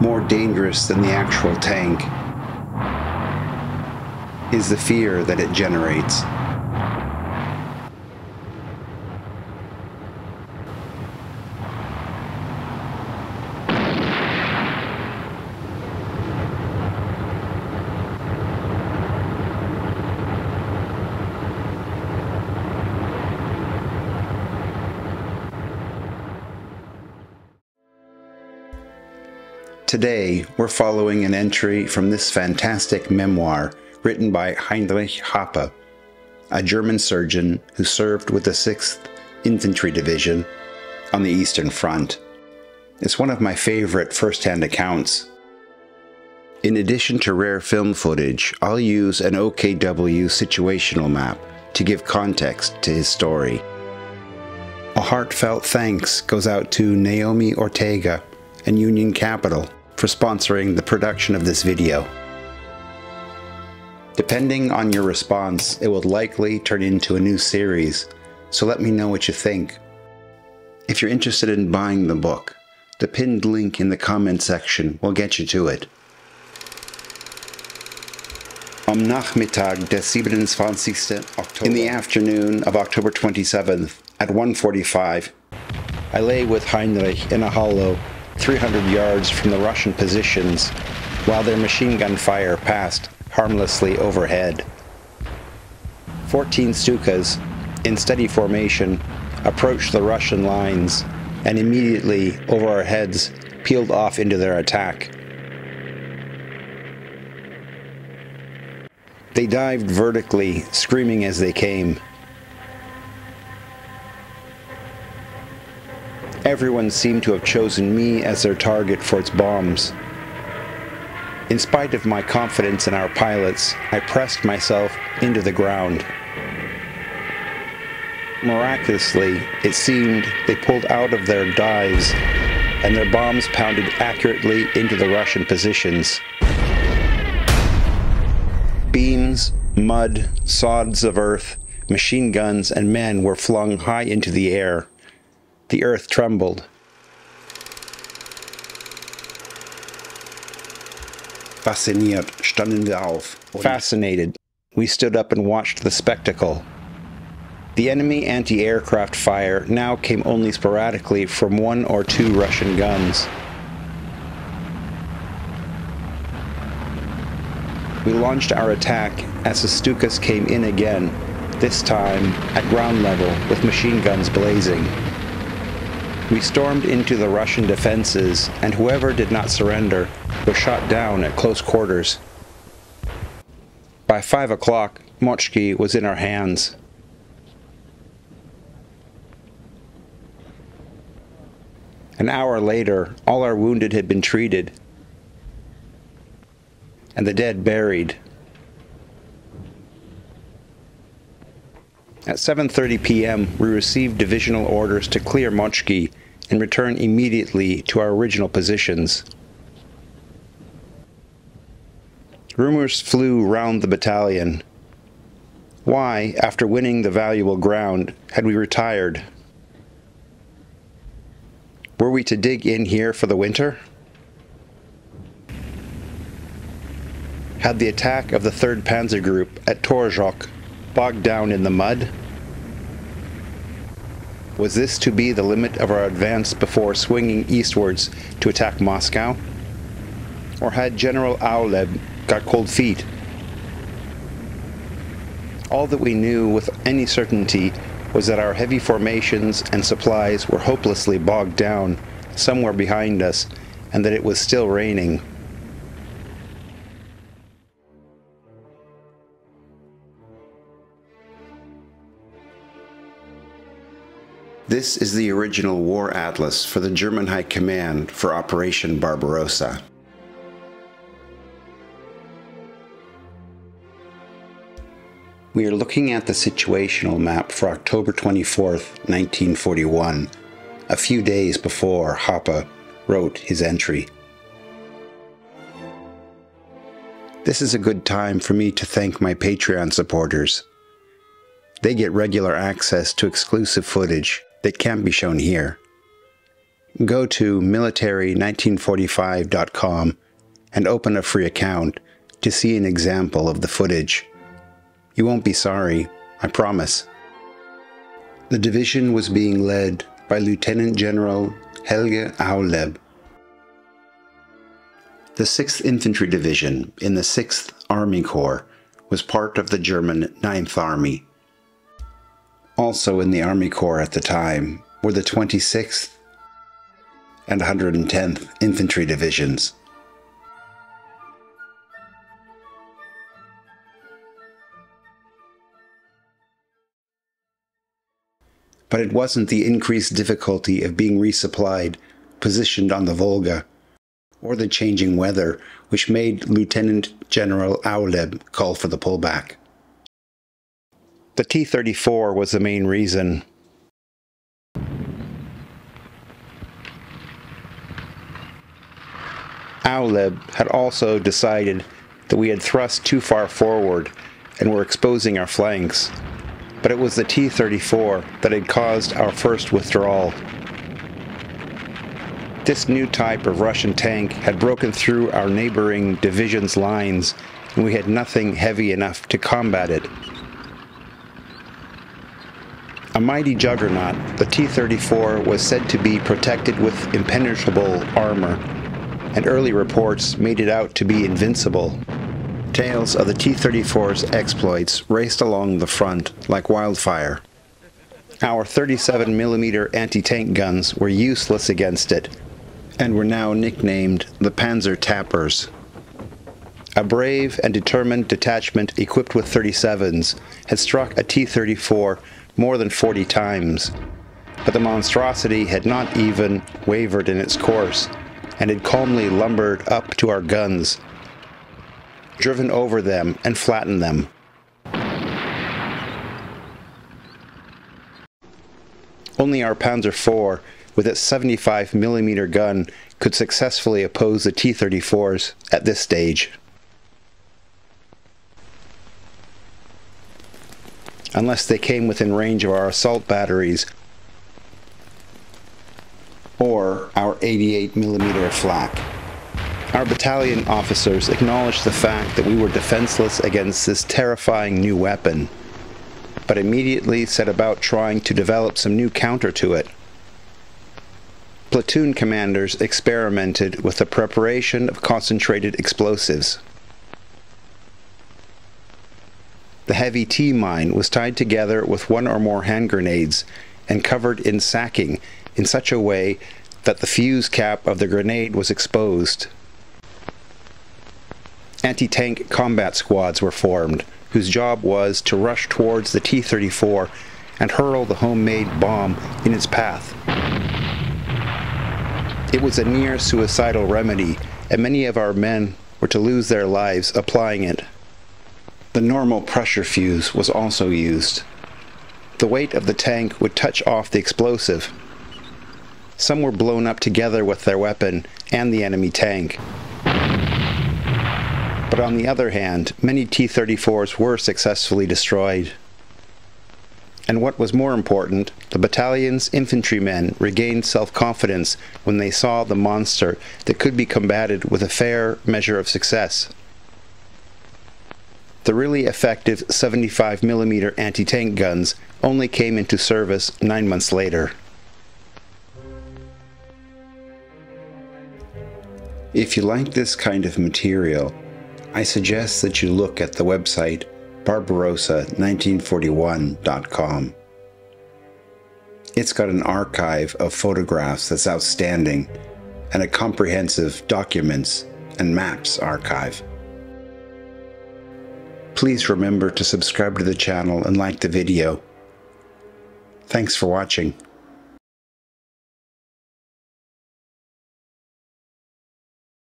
more dangerous than the actual tank is the fear that it generates. Today, we're following an entry from this fantastic memoir written by Heinrich Haape, a German surgeon who served with the 6th Infantry Division on the Eastern Front. It's one of my favorite first-hand accounts. In addition to rare film footage, I'll use an OKW situational map to give context to his story. A heartfelt thanks goes out to Naomi Ortega and Union Capital for sponsoring the production of this video. Depending on your response, it will likely turn into a new series, so let me know what you think. If you're interested in buying the book, the pinned link in the comment section will get you to it. Am Nachmittag des 27. October. In the afternoon of October 27th at 1.45, I lay with Heinrich in a hollow 300 yards from the Russian positions while their machine gun fire passed harmlessly overhead. 14 Stukas, in steady formation, approached the Russian lines and immediately over our heads peeled off into their attack. They dived vertically, screaming as they came. Everyone seemed to have chosen me as their target for its bombs. In spite of my confidence in our pilots, I pressed myself into the ground. Miraculously, it seemed they pulled out of their dives and their bombs pounded accurately into the Russian positions. Beams, mud, sods of earth, machine guns, and men were flung high into the air. The earth trembled. Fasziniert standen wir auf. Fascinated, we stood up and watched the spectacle. The enemy anti-aircraft fire now came only sporadically from one or two Russian guns. We launched our attack as the Stukas came in again, this time at ground level with machine guns blazing. We stormed into the Russian defenses, and whoever did not surrender was shot down at close quarters. By five o'clock, Mozhki was in our hands. An hour later, all our wounded had been treated, and the dead buried. At 7.30 p.m., we received divisional orders to clear Mozhki and return immediately to our original positions. Rumors flew round the battalion. Why, after winning the valuable ground, had we retired? Were we to dig in here for the winter? Had the attack of the 3rd Panzer Group at Torzhok bogged down in the mud? Was this to be the limit of our advance before swinging eastwards to attack Moscow? Or had General Auleb got cold feet? All that we knew with any certainty was that our heavy formations and supplies were hopelessly bogged down somewhere behind us and that it was still raining. This is the original war atlas for the German High Command for Operation Barbarossa. We are looking at the situational map for October 24th, 1941, a few days before Haape wrote his entry. This is a good time for me to thank my Patreon supporters. They get regular access to exclusive footage that can't be shown here. go to military1945.com and open a free account to see an example of the footage. You won't be sorry, I promise. The division was being led by Lieutenant General Helge Auleb. The 6th Infantry Division in the 6th Army Corps was part of the German 9th Army. Also in the Army Corps at the time were the 26th and 110th Infantry Divisions. But it wasn't the increased difficulty of being resupplied, positioned on the Volga, or the changing weather which made Lieutenant General Auleb call for the pullback. The T-34 was the main reason. Auleb had also decided that we had thrust too far forward and were exposing our flanks, but it was the T-34 that had caused our first withdrawal. This new type of Russian tank had broken through our neighboring division's lines, and we had nothing heavy enough to combat it. A mighty juggernaut, the T-34 was said to be protected with impenetrable armor, and early reports made it out to be invincible. Tales of the T-34's exploits raced along the front like wildfire. Our 37mm anti-tank guns were useless against it, and were now nicknamed the Panzer Tappers. A brave and determined detachment equipped with 37s had struck a T-34 more than 40 times, but the monstrosity had not even wavered in its course, and had calmly lumbered up to our guns, driven over them and flattened them. Only our Panzer IV with its 75mm gun could successfully oppose the T-34s at this stage. Unless they came within range of our assault batteries or our 88mm flak. Our battalion officers acknowledged the fact that we were defenseless against this terrifying new weapon, but immediately set about trying to develop some new counter to it platoon commanders experimented with the preparation of concentrated explosives. The heavy T mine was tied together with one or more hand grenades and covered in sacking in such a way that the fuse cap of the grenade was exposed. Anti-tank combat squads were formed, whose job was to rush towards the T-34 and hurl the homemade bomb in its path. It was a near suicidal remedy, and many of our men were to lose their lives applying it. The normal pressure fuse was also used. The weight of the tank would touch off the explosive. Some were blown up together with their weapon and the enemy tank. But on the other hand, many T-34s were successfully destroyed and what was more important, the battalion's infantrymen regained self-confidence when they saw the monster that could be combated with a fair measure of success. The really effective 75mm anti-tank guns only came into service nine months later. If you like this kind of material, I suggest that you look at the website Barbarossa1941.com. It's got an archive of photographs that's outstanding and a comprehensive documents and maps archive. Please remember to subscribe to the channel and like the video. Thanks for watching.